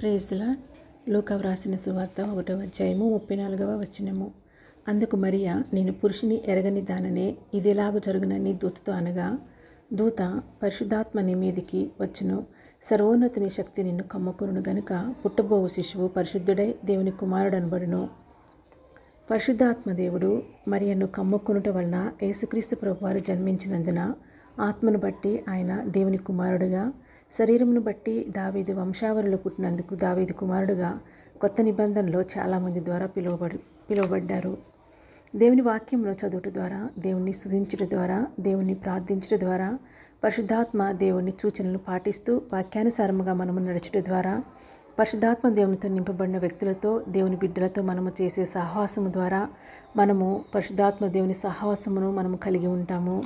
ప్రేజ్లా లూకా వ్రాసిన సువార్త ఒకటవ అధ్యాయము ముప్పై నాలుగవ వచనము. అందుకు మరియా నేను పురుషుని ఎరగని దాననే ఇదిలాగు జరుగునని దూతతో అనగా దూత పరిశుద్ధాత్మ నీ మీదికి వచ్చును. సర్వోన్నతిని శక్తి నిన్ను కమ్మకురును గనుక పుట్టబోవు శిశువు పరిశుద్ధుడై దేవుని కుమారుడు అనబడును పరిశుద్ధాత్మ దేవుడు మరియను కమ్ముకునుట వలన యేసుక్రీస్తు ప్రభువారు జన్మించినందున ఆత్మను బట్టి ఆయన దేవుని కుమారుడుగా శరీరమును బట్టి దావీదు వంశావళిలో పుట్టినందుకు దావీదు కుమారుడుగా కొత్త నిబంధనలో చాలామంది ద్వారా పిలువబడి పిలువబడ్డారు. దేవుని వాక్యంలో చదువుట ద్వారా దేవుని స్థుతించుట ద్వారా దేవుని ప్రార్థించుట ద్వారా పరిశుద్ధాత్మ దేవుని సూచనలు పాటిస్తూ వాక్యానుసారముగా మనము నడుచుట ద్వారా పరిశుద్ధాత్మ దేవునితో నింపబడిన వ్యక్తులతో దేవుని బిడ్డలతో మనము చేసే సహవాసము ద్వారా మనము పరిశుద్ధాత్మ దేవుని సహవాసమును మనము కలిగి ఉంటాము.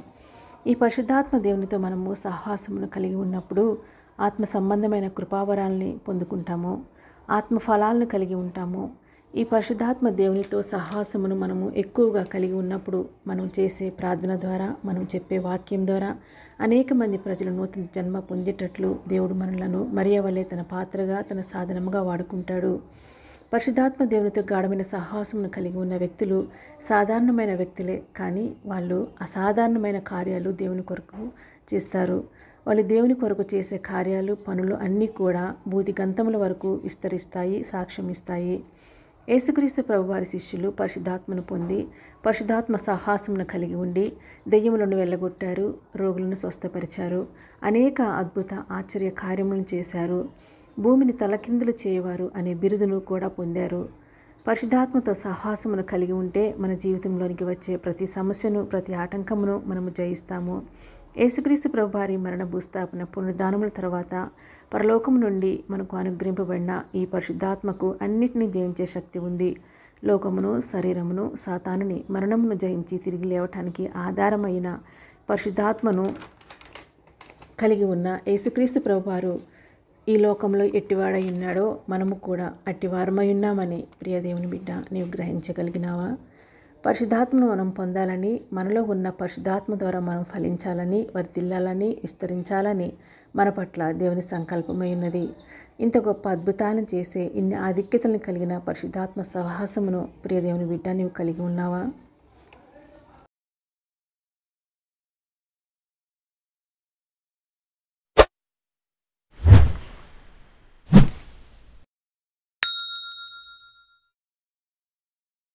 ఈ పరిశుద్ధాత్మ దేవునితో మనము సహవాసమును కలిగి ఉన్నప్పుడు ఆత్మ సంబంధమైన కృపావరాల్ని పొందుకుంటాము ఆత్మ ఫలాలను కలిగి ఉంటాము. ఈ పరిశుద్ధాత్మ దేవునితో సాహసమును మనము ఎక్కువగా కలిగి ఉన్నప్పుడు మనం చేసే ప్రార్థన ద్వారా మనం చెప్పే వాక్యం ద్వారా అనేక మంది ప్రజలు నూతన జన్మ పొందేటట్లు దేవుడు మనలను మరియ తన పాత్రగా తన సాధనముగా వాడుకుంటాడు. పరిశుద్ధాత్మ దేవునితో గాఢమైన సాహసమును కలిగి ఉన్న వ్యక్తులు సాధారణమైన వ్యక్తులే కానీ వాళ్ళు అసాధారణమైన కార్యాలు దేవుని కొరకు చేస్తారు. వాళ్ళు దేవుని కొరకు చేసే కార్యాలు పనులు అన్నీ కూడా బూది గంతముల వరకు విస్తరిస్తాయి సాక్ష్యం ఇస్తాయి. యేసుక్రీస్తు ప్రభు వారి శిష్యులు పరిశుద్ధాత్మను పొంది పరిశుద్ధాత్మ సాహసమును కలిగి ఉండి దెయ్యములను వెళ్ళగొట్టారు రోగులను స్వస్థపరిచారు అనేక అద్భుత ఆశ్చర్య కార్యములను చేశారు. భూమిని తలకిందులు చేయవారు అనే బిరుదును కూడా పొందారు. పరిశుద్ధాత్మతో సాహసమును కలిగి ఉంటే మన జీవితంలోనికి వచ్చే ప్రతి సమస్యను ప్రతి ఆటంకమును మనము జయిస్తాము. యేసుక్రీస్తు ప్రభువారి మరణ భూస్థాపన పునరుద్ధానముల తర్వాత పరలోకము నుండి మనకు అనుగ్రహింపబడిన ఈ పరిశుద్ధాత్మకు అన్నిటినీ జయించే శక్తి ఉంది. లోకమును శరీరమును సాతానుని మరణమును జయించి తిరిగి లేవటానికి ఆధారమైన పరిశుద్ధాత్మను కలిగి ఉన్న యేసుక్రీస్తు ప్రభువారు ఈ లోకంలో ఎట్టివాడై ఉన్నాడో మనము కూడా అట్టివారమై ఉన్నామని ప్రియదేవుని బిడ్డ నీవు గ్రహించగలిగినావా? పరిశుధాత్మను మనం పొందాలని మనలో ఉన్న పరిశుద్ధాత్మ ద్వారా మనం ఫలించాలని వర్తిల్లాలని విస్తరించాలని మన పట్ల దేవుని సంకల్పమై ఉన్నది. ఇంత గొప్ప అద్భుతాలను చేసే ఇన్ని ఆధిక్యతలను కలిగిన పరిశుద్ధాత్మ సహవాసమును ప్రియదేవుని బిడ్డ నీవు కలిగి ఉన్నావా?